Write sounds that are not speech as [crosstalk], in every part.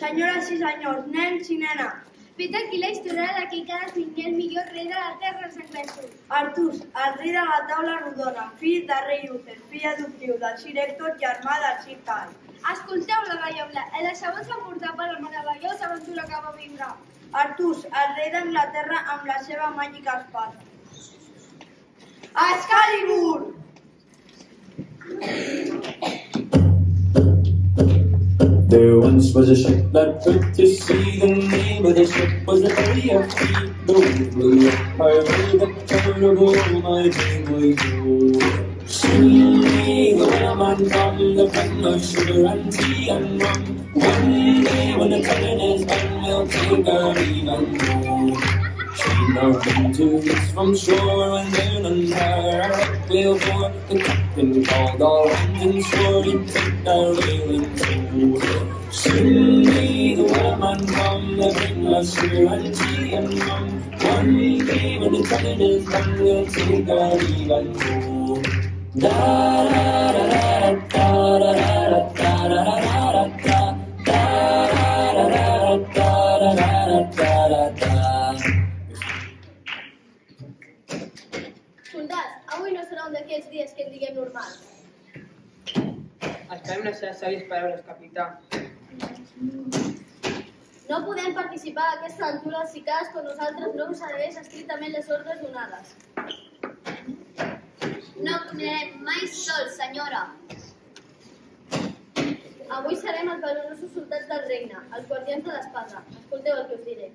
Senyores i senyors, nens i nenes, Fet aquí la història de qui cada tingué el millor rei de la terra els anglesos. Artús, el rei de la taula rodona, fill de rei Uther, fill adoptiu del Sir Hector, germà del Sir. Escolteu la galloble, el deixeu se portar per la meravellosa aventura que va viure. Artús, el rei d'Anglaterra amb la seva màgica espada. Excalibur! Was a ship that put to sea. The name of the ship was the Lady of Sea. The wind blew up her the terrible, my dream was. Soon may the wellerman come, the friend of sugar and tea and rum. One day when the turning is done, we'll take our leave and go. She into us from shore and down on her whale bore. The captain called all hands and swore he'd take our whaling too. May the wellerman come, they bring us sugar and rum. One day when the turning is done, we'll take our and go. Da da da da da da da da da da da avui no serà un d'aquells dies que en diguem normal. Esperem les seves sàvies paraules, capità. No podem participar d'aquesta aventura si cadascun de nosaltres no us segueix estrictament les ordres donades. No caminarem mai sols, senyora. Avui serem els valorosos soldats del regne, els guardians de l'espasa. Escolteu el que us diré.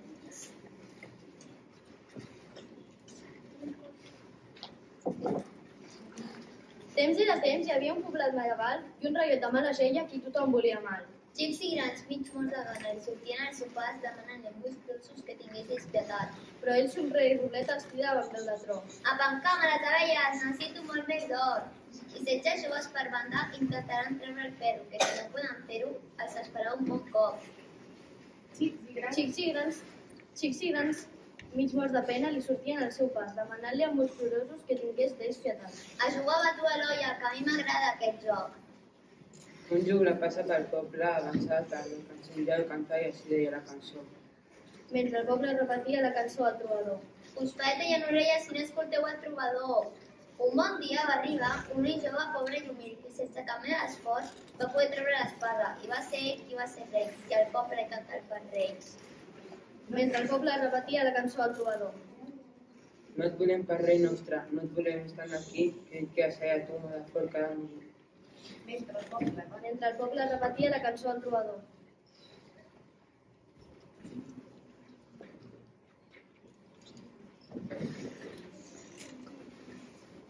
Temps i de temps hi havia un poblat medieval i un reiet de mala gent a qui tothom volia mal. Xics i grans mig morts de gana i sortien als sopars demanant llenguis dolços que tingués despietat. Però ell, somrei i rolet, els cridava pel de tro. A pancàmeres, abelles, necessito molt més d'or. I setze joves per banda intentaran treure el ferro, que si no poden fer-ho, els esperarà un bon cop. Xics i grans, xics i grans mig morts de pena li sortien al seu pas, demanant-li a molts que tingués d'ells pietat. A jugar a tu a l'olla, que a mi m'agrada aquest joc. Un jugle passat al poble avançava per la cançó el cantar i així deia la cançó. Mentre el poble repetia la cançó al trobador. Us falten orelles si no escolteu el trobador. Un bon dia va arribar un nen jove pobre i humil que sense cap mena d'esforç va poder treure l'espada i va ser qui va ser rei i el poble cantar per reis. Mentre el poble repetia la cançó al trobador. No et volem per rei nostre, no et volem estar aquí, que et quedes allà tu de fort cada nit. Mentre el poble, Mentre el poble repetia la cançó del trobador.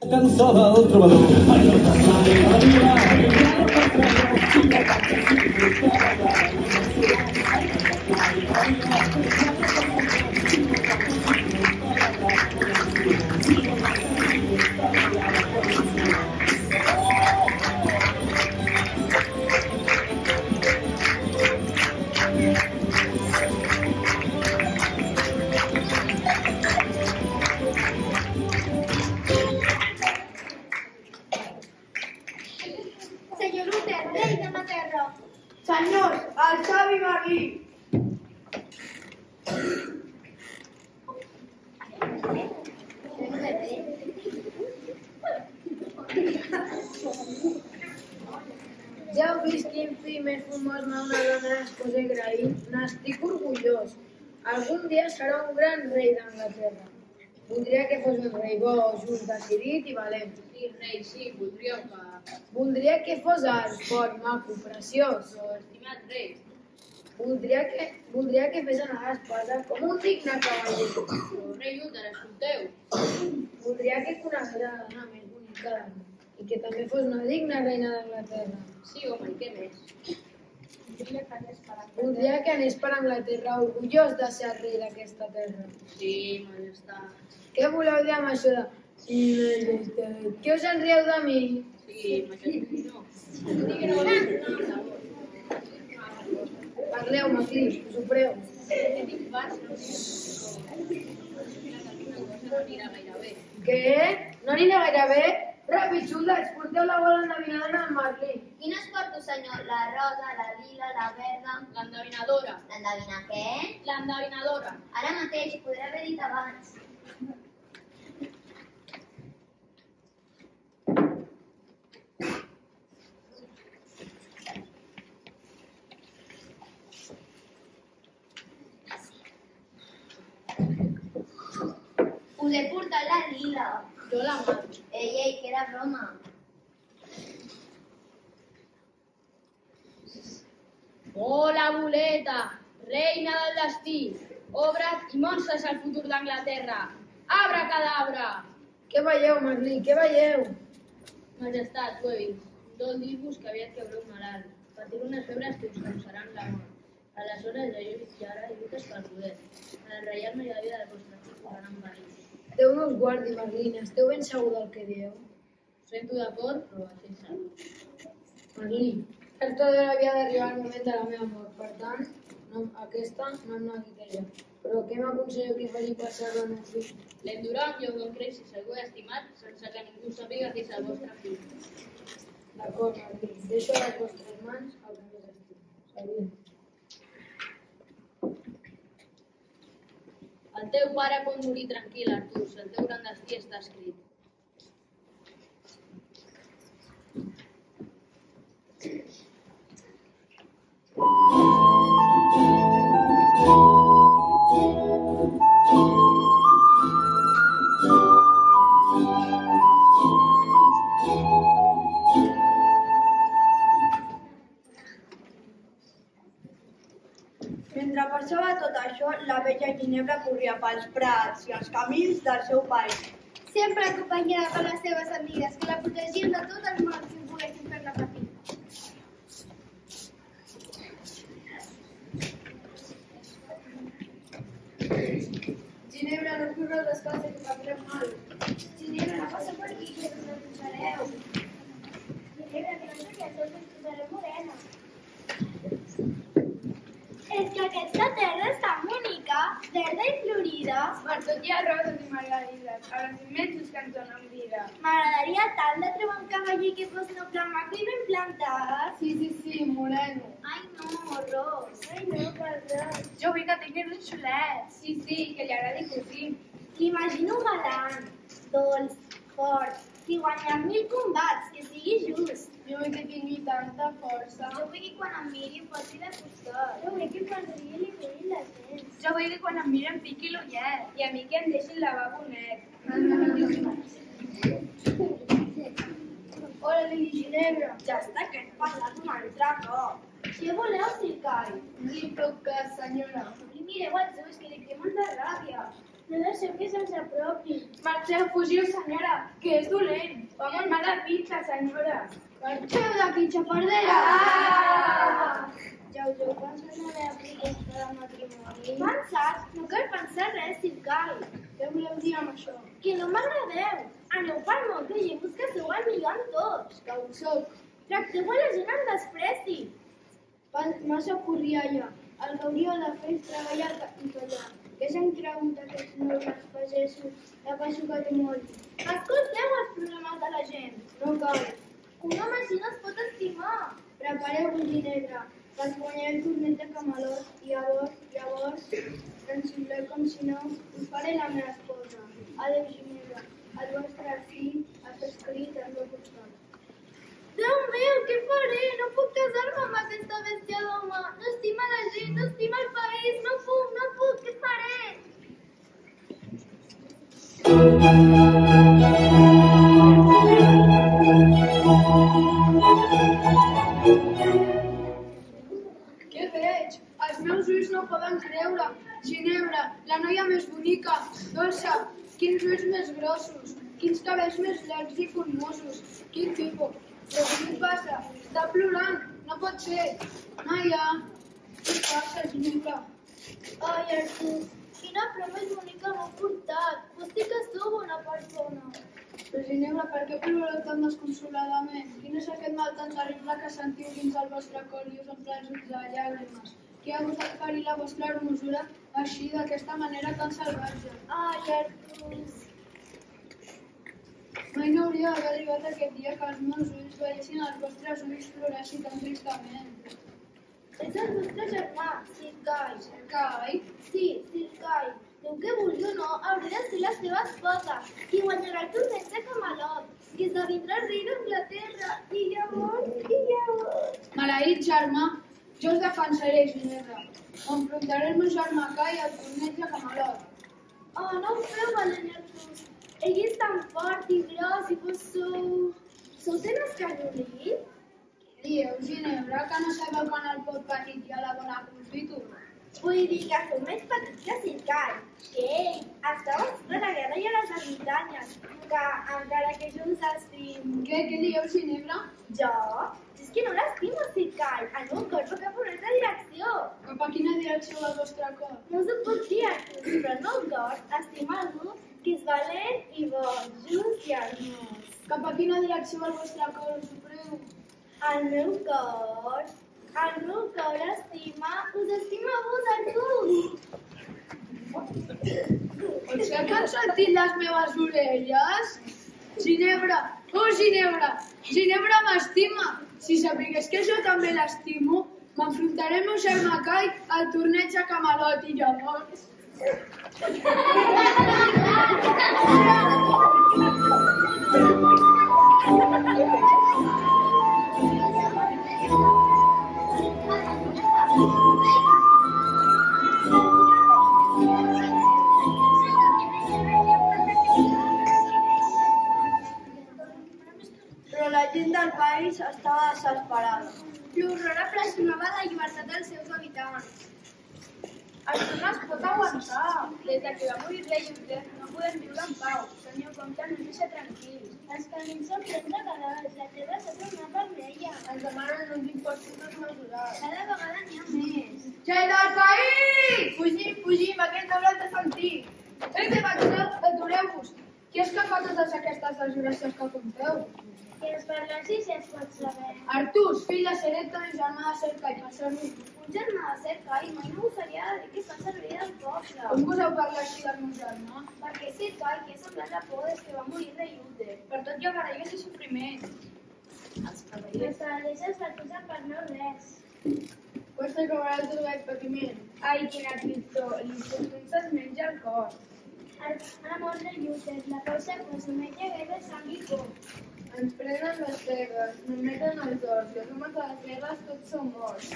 La cançó del trobador. Serà un gran rei d'Anglaterra. Voldria que fos un rei bo, just, decidit i valent. Sí, rei, sí, voldríeu que... Voldria que fos alt, fort, maco, preciós. Però, estimat rei, Voldria que, voldria que fes anar l'espasa com un digne cavaller. però rei Luther, escolteu. Voldria que conegués la dona més bonica del món i que també fos una digna reina d'Anglaterra. Sí, home, i què més? Voldria que anés per Anglaterra orgullós de ser el rei d'aquesta terra. Sí, majestat. Què voleu dir amb això de... Sí, majestat. Què us en rieu de mi? Sí, majestat, Parleu, Maclís, us ho preu. Què? No anirà gaire bé. Ràpid, soldats, porteu la bola endevinadora al Merlí. Quines porto, senyor? La rosa, la lila, la verda... L'endevinadora. L'endevina què? L'endevinadora. Ara mateix, podré haver dit abans. Us he portat la lila. Jo la mato. Ei, ei, que era broma. Hola, boleta, reina del destí. Obres i monstres al futur d'Anglaterra. Abra cadabra! Què veieu, Merlí? Què veieu? Majestat, ho he vist. Dol dir-vos que aviat caureu malalt. Patir unes febres que us causaran la mort. Aleshores, vist que ara lluites pel poder. En el reialme i la vida del vostre fill posaran en perill. Déu no us guardi, Merlí. Esteu ben segur del que dieu? Sento d'acord, però serà. Merlí, tard o d'hora havia d'arribar el moment de la meva mort. Per tant, no, aquesta no em neguiteja. Però què m'aconselleu que faci passar el meu fill? L'endurar un lloc on creixi segur i estimat sense que ningú sàpiga qui és el vostre fill. D'acord, Merlí. Deixo a les vostres mans el que més estim. Sabia. El teu pare pot morir tranquil, Artur. El teu gran destí està escrit. La vella Ginebra corria pels prats i els camins del seu país. Sempre acompanyada per les seves amigues, que la protegien de tots els mals que poguessin fer-la patir. Ginebra, no correu descalça que prendrem mal. Ginebra, no passa per aquí, que us la posareu. Ginebra, que no sé què, tots ens posarem morena. És que aquesta terra és tan bonica, verda i florida. Per tot hi ha roses i margarides, a les immensos que ens donen vida. M'agradaria tant de trobar un cavaller que fos noble i plantat. Sí, sí, sí, moreno. Ai, no, ros. Ai, no, perdó. Jo vull que tinguis un xulet. Sí, sí, que li agradi cosir. L'imagino galant, dolç, fort, que guanyar mil combats, que sigui just. Jo vull que tingui tanta força. Jo vull que quan em miri em posi de costat. Jo vull que quan rigui li rigui la gent. Jo vull que quan em miri em piqui l'ullet. I a mi que em deixi el lavabo net. Hola, Lili Ginebra. Ja està que hem parlat un altre cop. Què voleu, Sircai? Li feu cas, senyora. I mireu els ulls, que li té molta ràbia. No deixeu que se'ns apropi. Marxeu, fugiu, senyora, que és dolent. Va molt mala pizza, senyora. Marxeu d'aquí, xapardera! Ah! Ja us heu pensat en la proposta de matrimoni? Pensat? No cal pensar res, Sircai. Què voleu dir amb això? Que no m'agradeu. Aneu pel món creient-vos que sou el millor en tots. Que ho soc. Tracteu a la gent amb despreci. Massa corrialla. El que hauria de fer és treballar i callar. Què s'han cregut aquests nobles pagesos? La passo que té molt. Escolteu els problemes de la gent. No cal. Un home així no es pot estimar. Prepareu un ginebra, que es guanyaré el torneig de Camelot i llavors, llavors, ens xiuleu com si no, us faré la meva esposa. Adéu, Ginebra. El vostre fill està escrit al meu costat. Déu meu, què faré? No puc casar-me amb aquesta bèstia d'home. No estima la gent, no estima el país. No puc, no puc, què faré? Què quins ulls més grossos, quins cabells més llargs i formosos, quin tipus. Però què li passa? Està plorant, no pot ser. Noia, què passa, Ginebra? Ai, Artur, quina prova més bonica m'ha portat. Hosti que sou bona persona. Però Ginebra, per què ploreu tan desconsoladament? Quin és aquest mal tan terrible que sentiu dins el vostre cor i us omple els ulls de llàgrimes? Qui ha gosat ferir la vostra hermosura així, d'aquesta manera tan salvatge? Ai, Artur. Mai no hauria d'haver arribat aquest dia que els meus ulls veiessin els vostres ulls plorar així tan tristament. És el nostre germà, Sir Guy. Cai, Sí, Sir Guy. Déu que vulgui o no, hauré de ser la seva esposa i guanyarà el torneig de Camelot, que esdevindrà rei d'Anglaterra. I llavors, i llavors... maleït germà, jo us defensaré, Ginebra. Enfrontaré el meu germà Cai al torneig de Camelot. Oh, no ho feu, Valent Artús. Ell és tan fort i gros i vos sou... Sou tan escanyolí? Dieu, Ginebra, que no sabeu que en el pot petit hi ha la bona confitura. Vull dir que sou més petits que Sir Guy, que ell estava a la guerra i a les muntanyes, que encara que jo us estim... Què, què dieu, Ginebra? Jo? És que no l'estimo, Sir Guy. El meu cor va cap a una altra direcció. Cap a quina direcció va el vostre cor? No us ho puc dir, Artur, però el meu cor estima algú que és valent i bo, just i hermós. Cap a quina direcció va el vostre cor, us ho prego? El meu cor, el meu cor estima, us estima a vos. Potser que han sentit les meves orelles? Ginebra, oh Ginebra, Ginebra m'estima. Si sapigués que jo també l'estimo, m'enfrontaré al meu germà Cai al torneig a Camelot i llavors... [laughs] Però la gent del país estava desesperada. L'horror aproximava la llibertat dels seus habitants. Això no es pot aguantar. Des de que va morir rei Uther no podem viure en pau. Senyor Comte, no ens deixa tranquils. Els camins són plens de cadàvers, la terra s'ha tornat vermella. Ens demanen uns impostos desmesurats. Cada vegada n'hi ha més. Gent del país! Fugim, fugim, aquest no l'hem de sentir. Ei, vaig, atureu-vos! Qui és que fa totes aquestes desgràcies que conteu? Que ens parlessis si es pot saber. Artús, fill de Sereta i germà de Cerca i Passermi. Un germà de cerca i mai no gosaria de dir que està servir del poble. Com goseu parlar així del meu germà? Perquè i que és semblant la por des que va morir de Luther. Per tot hi ha i sofriment. Els cavallers s'acusen per no res. Vostre camarat de aquest patiment. Ai, quina tristor, l'insofriment se'ls menja el cor. Ara mort de Luther, la causa consumeix guerra, sang i por. Ens prenen les terres, nos meten els horts, i els homes les guerres tots són morts.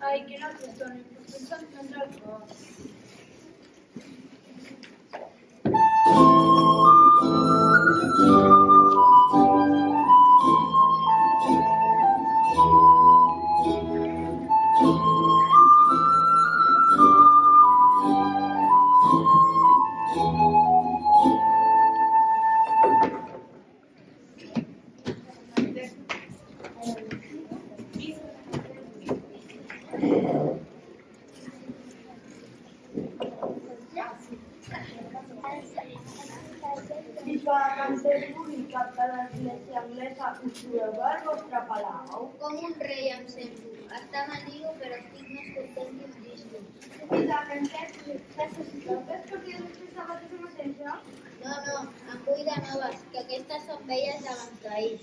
Ai, quina tristor, l'insofriment se'ls menja el que són velles d'abans d'ahir.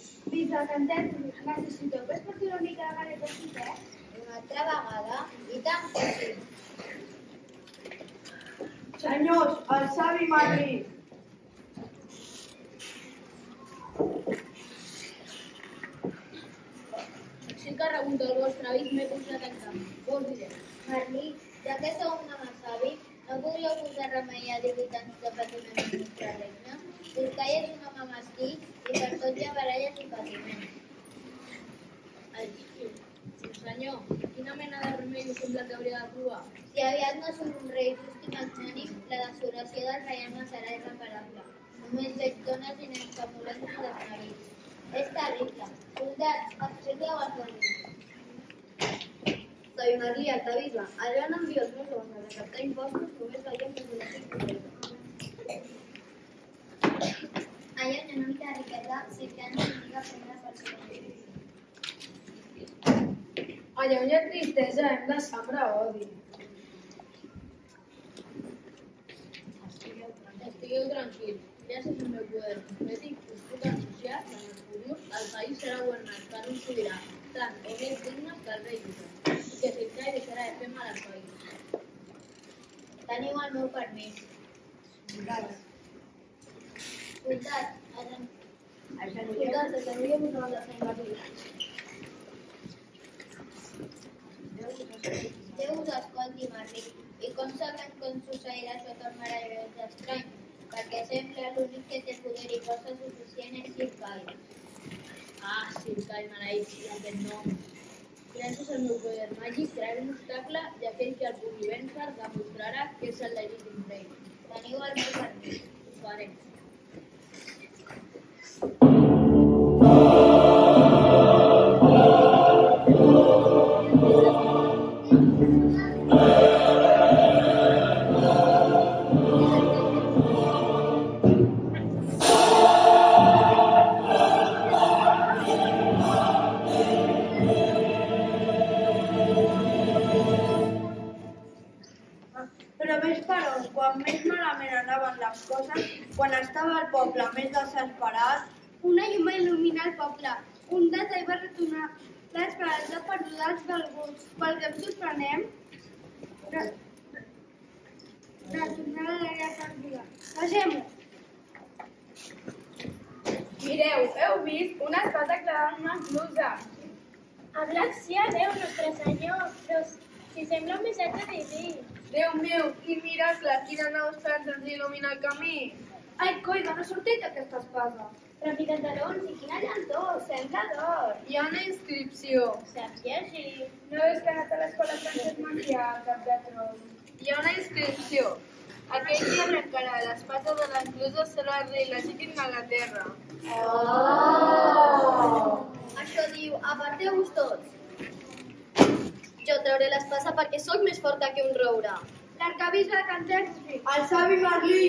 De Canterbury, necessiteu que es porti una mica de galeta de xiquet? Una altra vegada, i tant que sí. Senyors, el savi Madrid. Sí que ha rebut el vostre avís, m'he posat en camp. Vos diré. Merlí, ja que sou un home savi, no podríeu posar remei a 18 anys de patiment al nostre regne? Turcai és un home mesquí i per tot hi ha baralles i patiments. Ai, sí. Senyor, quina mena de remei us sembla que hauria de provar? Si aviat no surt un rei just i magnànim, la desolació del reialme serà irreparable. Només veig dones i nens famulents i desmarits. És terrible. Soldats, aixequeu els donis. Soy Marlí Altavisa. Allà no envio els meus homes a recaptar impostos, només veiem que una. Allà on hi ha una riquesa, si que no s'iniga prendre persones. Allà on hi ha tristesa hem de sembrar odi. Estigueu tranquils. Gràcies al meu poder profètic us puc anunciar que en el futur el país serà governat per un sobirà tant o més digne que el rei Lluís i que Sircai deixarà de fer mal al. Teniu el meu permís. Soldat, ara... Soldats, detengueu-vos davant de Sant Martí. Déu us escolti, Martí. I com sabem com succeirà això tan meravellós estrany? Perquè sempre l'únic que té poder i força suficient és Sircai. Ah, maleït, i al meu poder màgic crearé un obstacle i aquell que el pugui vèncer demostrarà que és el legítim rei. Teniu el meu permís. Ho faré. Perduda d'alguns. Pel que em sorprenem, re- retornar a l'àrea perdida. Passem-ho. Mireu, heu vist una espasa clavada en una blusa. Habla't sí a Déu, Nostre Senyor, però si sembla un missatge diví. Déu meu, quin miracle, quina nou sants ens il·lumina el camí. Ai, coi, d'on ha sortit aquesta espasa? Però picantarons, i quina llantor, sembla d'or. Hi ha una inscripció. Saps llegir? No és que ha anat a l'escola Francesc Macià, cap de tron. Hi ha una inscripció. Aquell que arrencarà l'espasa de l'enclusa serà el rei legítim d'Anglaterra. Això diu, aparteu-vos tots. Jo trauré l'espasa perquè sóc més forta que un roure. L'arcabisbe de Canterbury. el savi Merlí,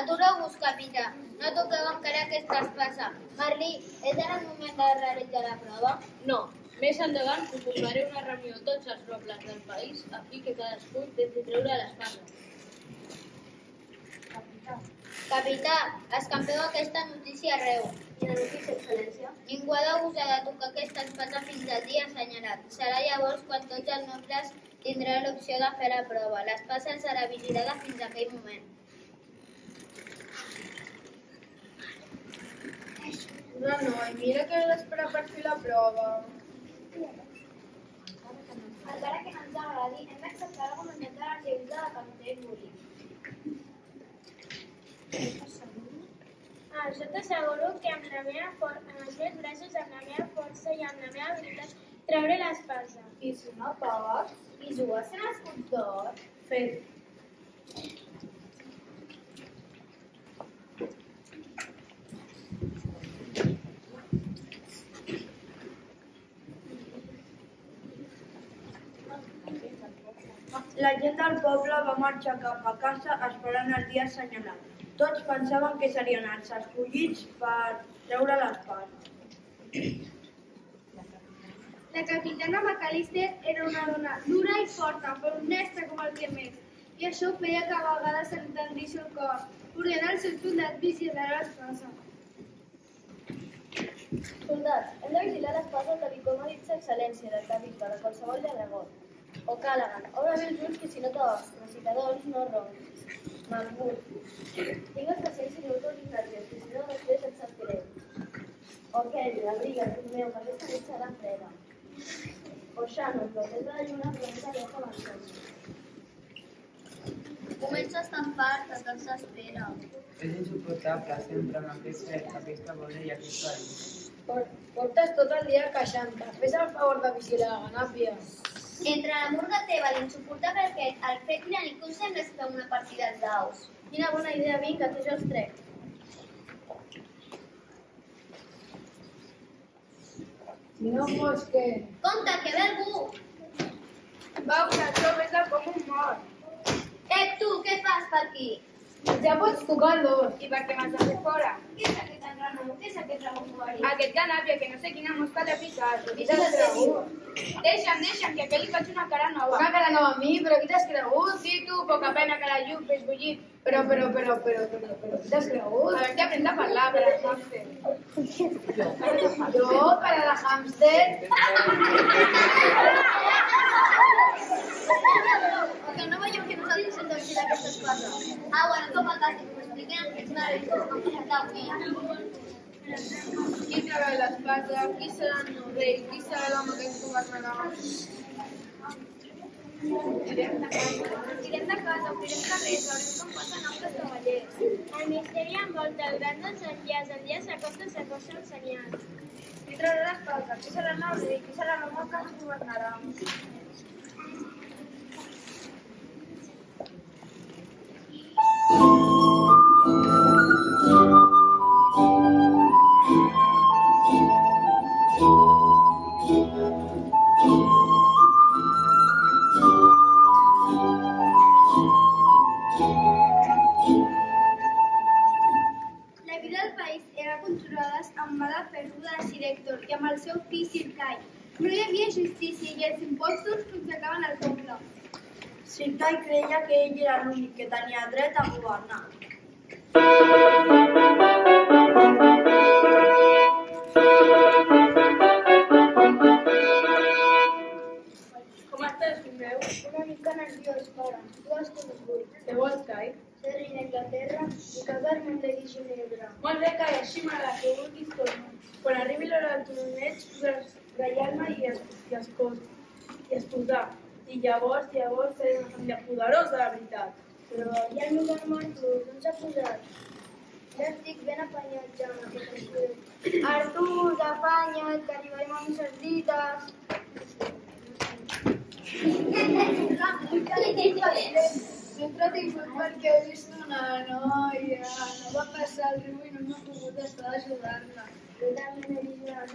Atureu-vos, capità. No toqueu encara aquesta espasa. Marlí, és ara el moment de realitzar la prova? No, més endavant proposaré una reunió a tots els nobles del país a fi que cadascú intenti treure l'espasa. Capità, escampeu aquesta notícia arreu. Quina notícia, excel·lència? Ningú ha de gosar de tocar aquesta espasa fins al dia assenyalat. Serà llavors quan tots els nobles tindran l'opció de fer la prova. L'espasa serà vigilada fins a aquell moment. No, no, i mira que l'espera per fer la prova. Encara que no ens agradi, hem d'acceptar la voluntat de l'arquebisbe de Canterbury. Ah, jo t'asseguro que amb, la meva for amb els meus braços, amb la meva força i amb la meva habilitat, trauré l'espasa. I si no pots, i jugues en els cuts d'or, Fet. La gent del poble va marxar cap a casa esperant el dia assenyalat. Tots pensaven que serien els escollits per treure l'espasa. La capitana McAllister era una dona dura i forta, però honesta com el que més. I això feia que a vegades s'entendís el cor. Ordenà el seu soldat vigilar l'espasa. Soldats, hem de vigilar li com ha dit sa excel·lència del capità de qualsevol lladregot. O Callaghan, obre bé els ulls que si no t'ocs, recitadors no ronquis. Macbeth, tingues paciència i no t'autoritzes, que si no després et sap greu. O Kelly, abriga, fill meu, que aquesta nit serà freda. O Shannon, protecte de lluna, però no t'allò que avances. Comença a estar fart de tot s'espera. És insuportable sempre amb aquest fred, aquesta boira i aquest perill. Por- Portes tot el dia queixant-te. Fes el favor de vigilar, Ganàpia. Entre la murga teva, l'insuportable aquest, el fred i la nit, com sembla fem una partida als daus? Quina bona idea, vinga, que jo els trec. Si no fos que... Compte, que ve algú! Va, una de com un mort. Eh, tu, què fas per aquí? Ja pots tocar el dos. I per què m'has de fer fora? Què és aquest enrenou? Què és aquest ramon guari? Aquest canàpia, que no sé quina mosca l'ha picat. Qui t'has cregut? Deixa'm, deixa'm, que a aquell li faig una cara nova. Una cara nova a mi, però qui t'has cregut? Sí, tu, poca pena que la llum fes bullit. Però, però, però, però, però, però, t'has cregut? A veure, aprèn a parlar, per a hàmster. Jo, per a la hàmster, Que no veieu que nosaltres ens hem fet aquestes coses. Ah, bueno, com a cas, que m'expliquen, és una de les coses que hem avui. qui traurà l'espasa, qui serà el nou rei, qui serà l'home que ens governarà. Tirem de casa, obrirem carrers, veurem com passen altres cavallers. El misteri envolta el gran dels enllaç, dia s'acosta, s'acosta el senyal. Qui traurà l'espasa? Qui serà el rei? Qui serà l'home que ens governarà?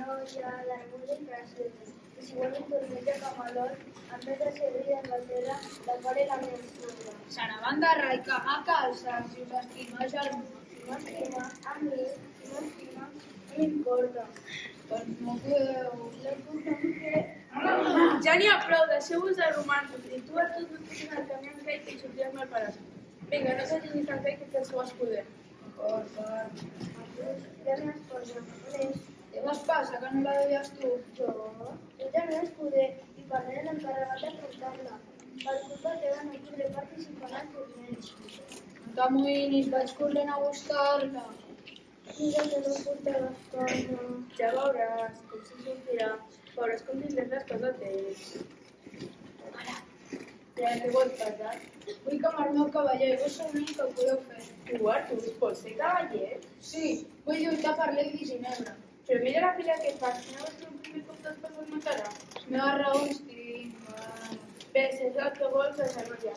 I. I Camalot, d'Anglaterra, la la. Saravanda, Raika, a casa, si us estima, germà. Si m'estima, a mi, si m'estima, no. Doncs no podeu. La puta que... Ja n'hi ha prou, deixeu-vos de romanços. I tu a tot no et el camí amb Kai i sortiràs mal parat. Vinga, no s'hagi ni tan Kai que el seu escuder. La meva esposa, on és? Què vas passa, que no la deies tu? Jo, jo també escuder i parlaré l'encarregat de portar-la. Per culpa teva no podré participar en el torneig. No t'amoïnis, vaig corrent a buscar-la. Mira que no porta les coses. Ja veuràs com se sortirà. Veuràs com tindràs les coses d'ells. Ja què vols passar? Vull que m'armeu cavaller, vos sou l'únic que podeu fer. Tu, Artur, vols ser cavaller? Sí, vull lluitar per Lady Ginebra. Mira la filla que fas, no veus que un primer et matarà? Les meves raons si és el que vols, deixem-ho ja.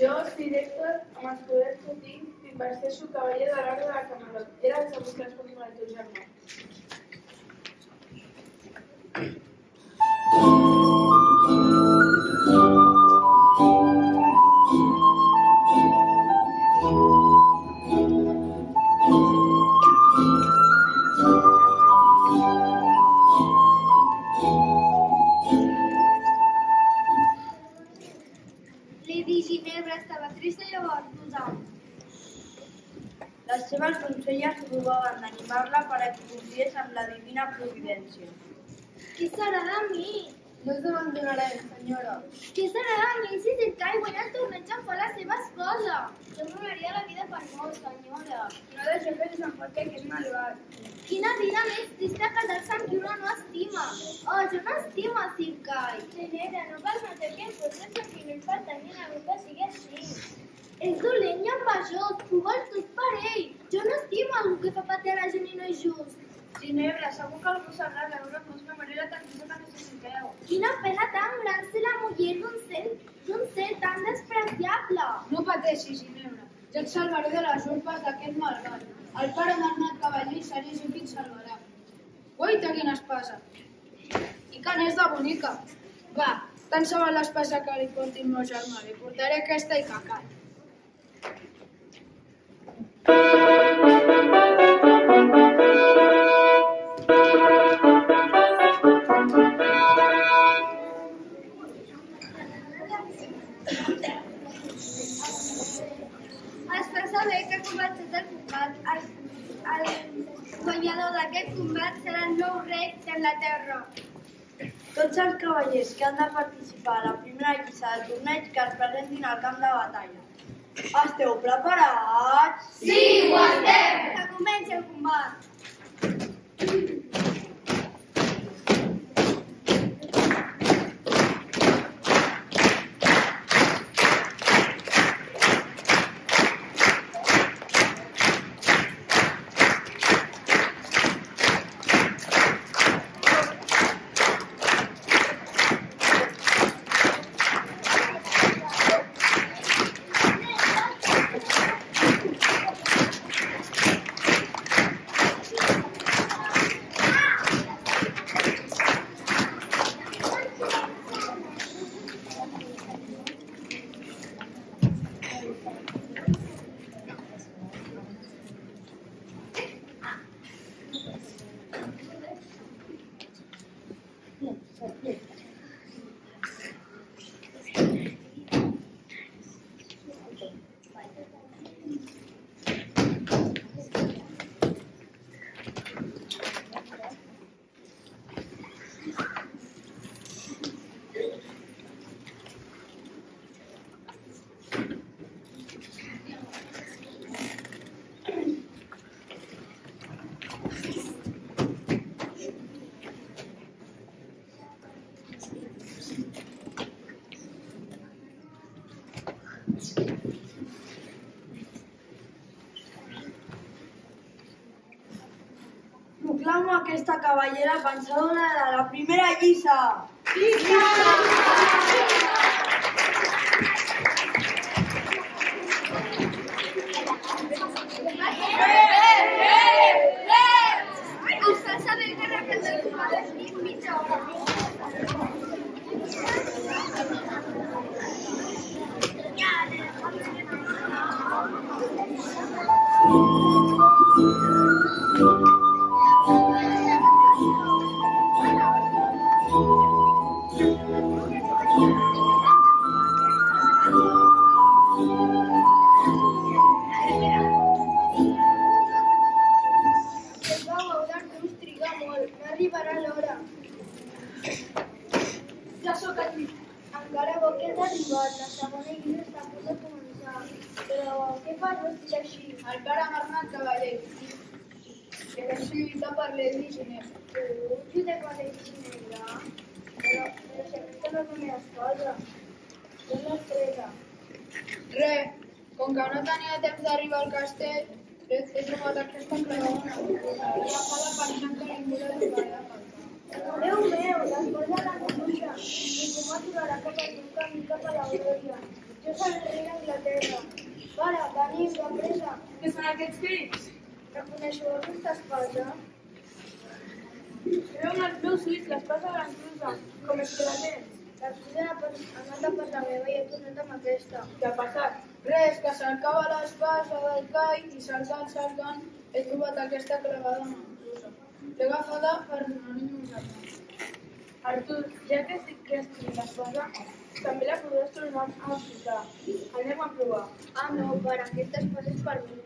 Jo, director, amb els poders que tinc, t'investeixo cavaller de l'ordre de la Camelot. Era el segur que es pot teu germà. Què serà de mi si Sircai guanya el torneig em fa la seva esposa? Jo m'honraria la vida per molt, senyora. No deixeu que s'emporti que és malvat. Quina vida més trista casar-se amb qui una no estima. Oh, jo no estimo a Sircai. Ginebra, no permetem que els vostres sentiments pertanyin a mi que sigui així. És dolent i envejós, ho vol tot per ell. Jo no estimo algú que fa patir a la gent i no és just. Ginebra, segur que algú sabrà veure amb una manera tan justa que necessiteu. Quina pena tan gran ser la muller d'un ser, d'un ser tan despreciable. No pateixis, Ginebra. Jo et salvaré de les urpes d'aquest malvat. El pare d'Arnat Cavaller seré jo qui et salvarà. Guaita, quina espasa. I que n'és de bonica. Va, tant se val l'espasa que li porti el meu germà. Li portaré aquesta i cacat. Guanyador d'aquest combat serà el nou rei d'Anglaterra. Tots els cavallers que han de participar a la primera lliça del torneig que es presentin al camp de batalla. Esteu preparats? Que comenci el combat. Proclamo aquesta cavallera vencedora de la primera lliça. Es Artur, ja que sí que has tret l'espasa, també la podràs tornar a posar. Anem a provar. Ah, no, pare, aquesta espasa és per mi.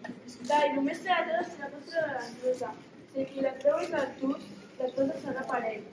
Dai, només te la treus si la treure de l'enclusa. Si qui la treu és el tu, l'espasa serà per ell.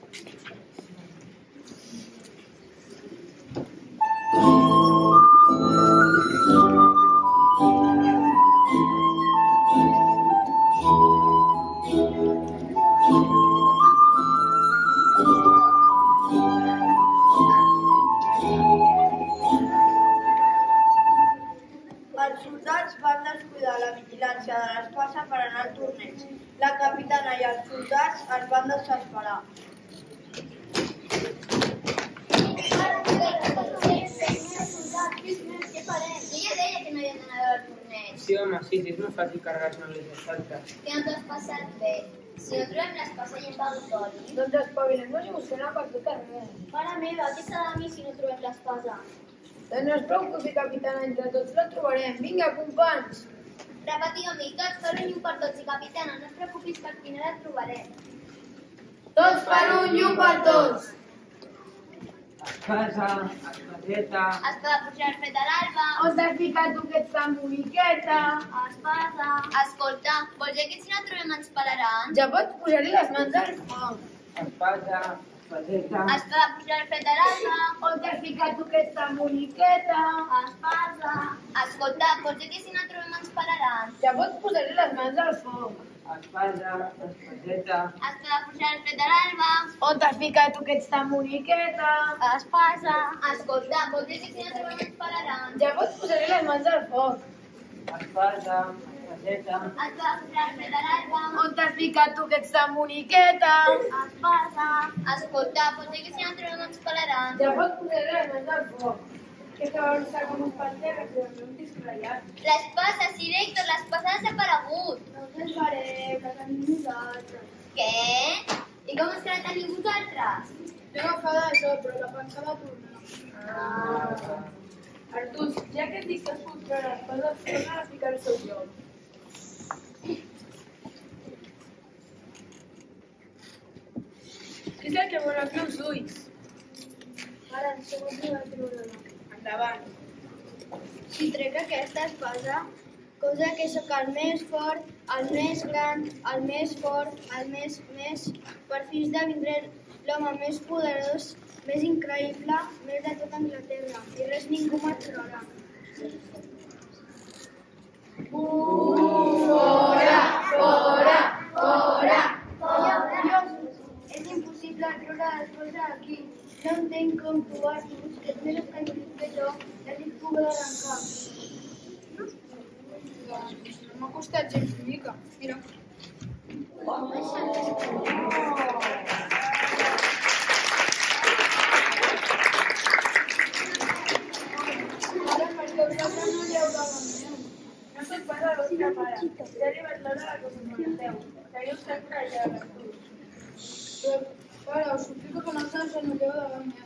D'anar al torneig. Sí, home, sí, sí, és molt fàcil carregar-se amb les assaltes. Que no t'ho has passat bé. Si no trobem l'espasa i hem pagut oli. Doncs espavilem-nos i busquem per tot arreu. Mare meva, què serà de mi si no trobem l'espasa? Doncs no es preocupi, capitana, entre tots la trobarem. Vinga, companys! Repetiu amb mi, tots per un per tots i capitana, no et preocupis que al final el trobarem. Tots per un i un per tots! Espasa, espaseta, Espada pujar fet a l'alba. On t'has ficat tu aquesta emboliqueta? Espasa. Escolta, vols dir que si no trobem ens pelaran? Ja pots posar-hi les mans al foc. espasa, espaseta, Espada pujar fet a l'alba. On t'has ficat tu aquesta emboliqueta? Espasa. Escolta, vols dir que si no trobem ens pelaran? Ja pots posar-hi les mans al foc. Espaseta, Espada pujar fet a l'alba. On t'has ficat tu aquesta emboliqueta? Espasa. Escolta, vols dir que si no trobem ens pelaran? Ja pots posar-hi les mans al foc. espasa, fet l'alba. On t'has ficat tu aquesta emboliqueta? Espasa. Escolta, vols dir que si no trobem ens pelaran? Ja pots posar-hi les mans al foc. Que està com un panter, que un discrellat. L'espasa, sí, Héctor, l'espasa ha desaparegut. No us faré, que tenim nosaltres. Què? I com és que la teniu vosaltres? T'he agafada això, però la pensava tornar. Ah. Artur, ja que et dic que treure les coses, torna a ficar el seu lloc. Què és el que vol fer els ulls? Ara, segons li va treure Endavant. Si trec aquesta espasa, cosa que sóc el més fort, el més gran, el més fort, el més, més, per fi esdevindré l'home més poderós, més increïble, més de tota Anglaterra, i res ningú m'aturarà. Fora, fora, fora. Dios, és impossible treure l'esposa d'aquí. No entenc com tu, Artur, que ets més escanyollit No m'ha gens ni mica. Mira. Ara, perquè vosaltres no de la meu. El vostre pare. Ja arribat l'hora de que us monteu. Seguiu sempre allà l'Artur. Però, us suplico que no us ensenyeu davant meu. Què és això? El meu germà, no és el meu germà. Perquè, perquè ploreu. Perquè tinc por. Fa 18 anys que el Xavi Martí us va portar a casa meva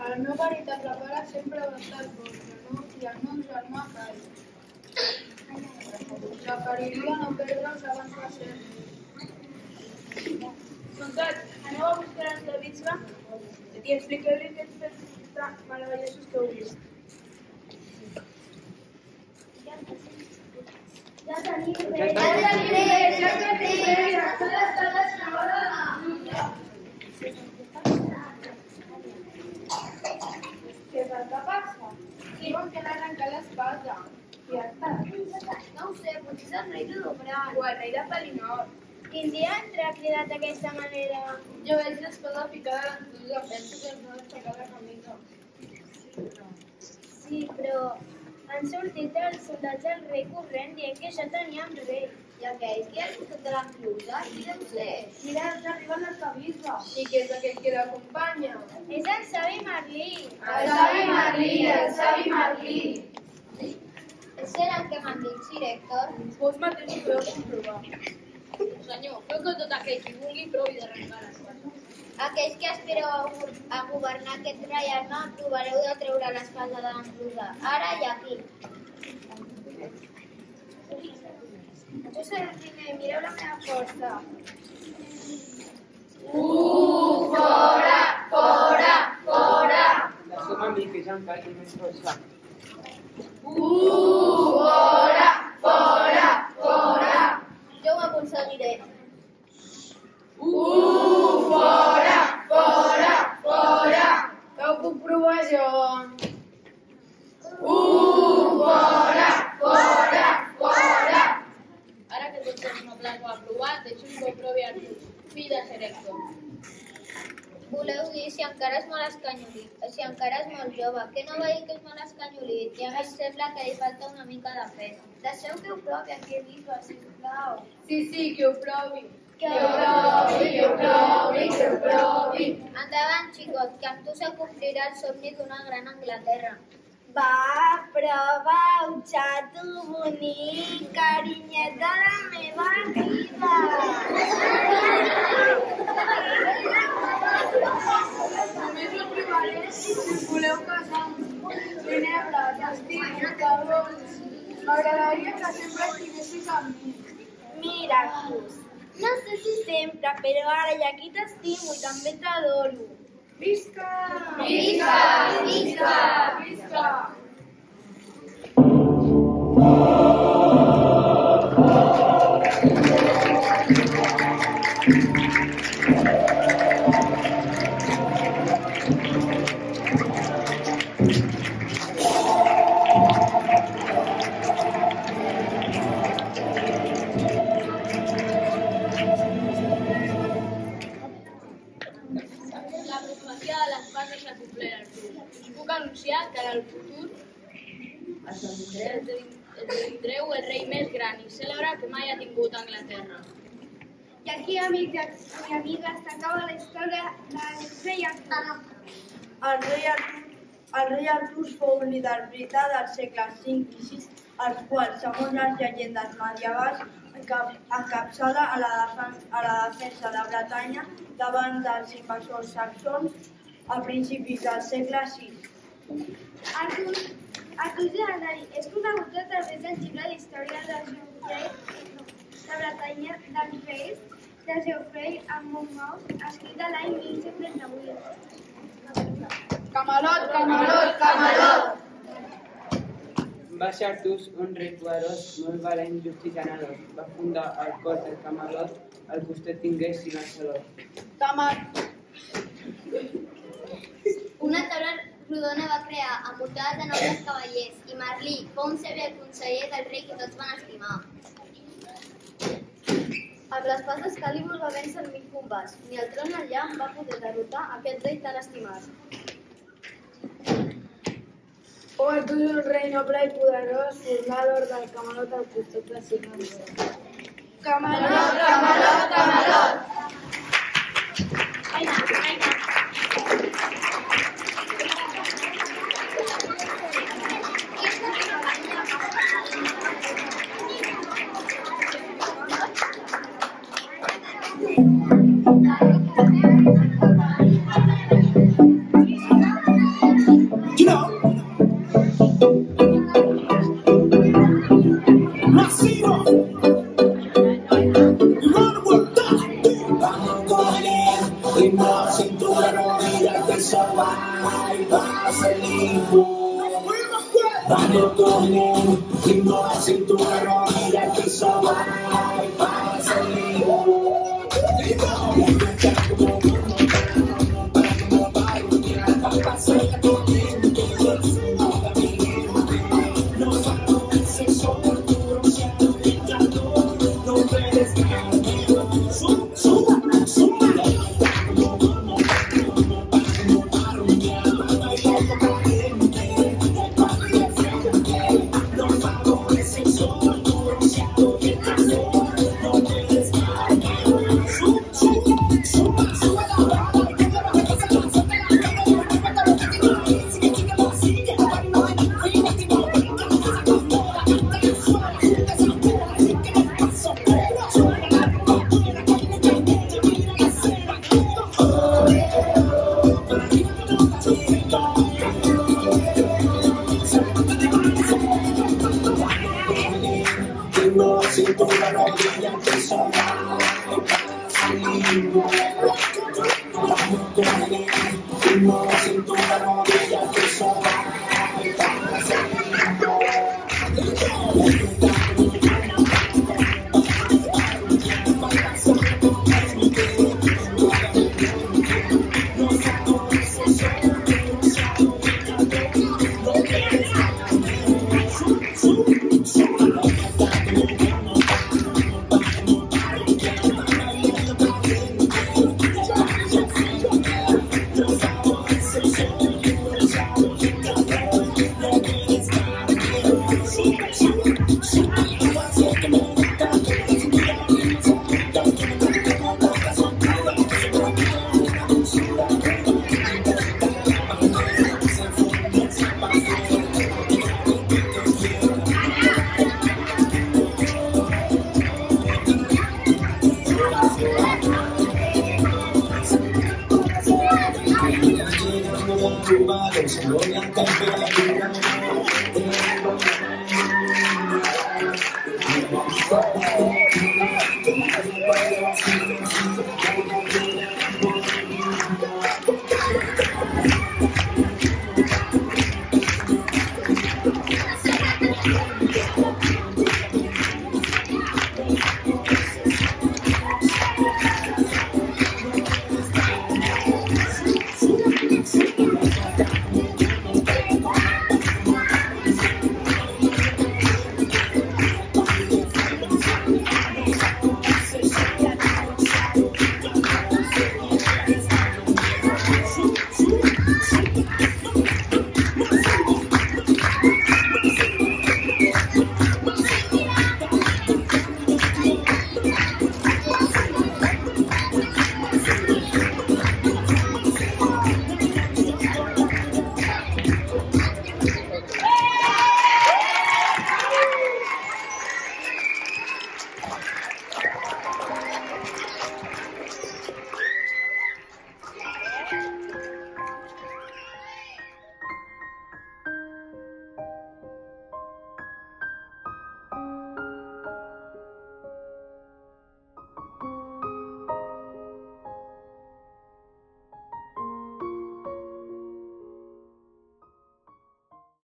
el el de ja de. El meu veritable pare sempre va estar al no? I el meu germà Cai. Preferiria no perdre'ls abans de ser. Soldats, aneu a buscar en la bisbe i expliqueu-li aquests fets tan meravellosos que heu vist. Ja tenim Ja res. tenim res, ja tenim res. Tot està destrossat. Què és el que passa? Diuen que l'ha arrencat l'espasa. I ja està. No ho sé, potser és el rei de Dobran. O el rei de Pelinor. Quin dia entra cridat d'aquesta manera? Jo veig l'espada ficada a l'enclusa, penso que ens ha aixecat la camisa. Sí, però han sortit els soldats del rei corrent dient que ja teníem rei. I aquells que hi ha al costat de l'enclusa, qui deu ser? Mira, ja arriben els cabisbes. I que és aquell que l'acompanya? És el savi Merlí. El savi Merlí, el savi Merlí. És cert el que m'han dit, sí, Héctor? Vos mateix ho podeu comprovar. Senyor, feu que tot aquell qui vulgui provi d'arrencar les coses. Aquells que aspireu a, go- a governar aquest reialme, provareu de treure l'espasa de l'enclusa. Ara i aquí. Jo seré el primer, mireu la meva força. Deixeu a mi que ja em faci més força. Jo ho aconseguiré. Que ho puc provar jo. Ara que tots tenim el plat aprovat, deixem que ho provi el Héctor. Voleu dir si encara és molt escanyolit, si encara és molt jove, que no veieu que és molt escanyolit i a més sembla que li falta una mica de fe. Deixeu que ho provi aquí, bisbe, sisplau. Sí, sí, que ho provi. Que ho provi, que ho provi, que ho provi. Endavant, xicot, que amb tu s'acomplirà el somni d'una gran Anglaterra. Va, prova-ho, xato bonic, carinyet de la meva vida. Només ho provaré si voleu casar. Ginebres, estic, cabrons. M'agradaria que sempre estiguessis amb mi. Mira, Cruz, no sé si sempre, però ara ja aquí t'estimo i també t'adoro. Priska! Priska! Priska! Priska! Aquí, amics i amigues, s'acaba la història del rei Artur. El rei Artur, el rei Artur fou un líder brità del segle V i VI, els quals, segons les llegendes medievals, encap- encapçala a la, defen a la defensa de Bretanya davant dels invasors saxons a principis del segle VI. Artur, Artur Gerardari és conegut a través del llibre d'història de Geoffrey de Bretanya dels Reis de Geoffrey amb Monmouth, escrit a l'any 1138. Camelot, Camelot, Camelot! Va ser Artús un rei poderós, molt valent, just i generós. Va fundar el cos del Camelot, al costat tingués el saló. Camelot! Una taula rodona va crear, envoltada de nobles cavallers, i Merlí fou un sever conseller del rei que tots van estimar. Amb l'espasa d'Excalibur va vèncer mil combats. Ni el tron al llamp va poder derrotar aquest rei tan estimat. O Artur és un rei noble i poderós, fundador del Camelot al costat de Sigmund Freud. Camelot, Camelot, Camelot! You Como siento la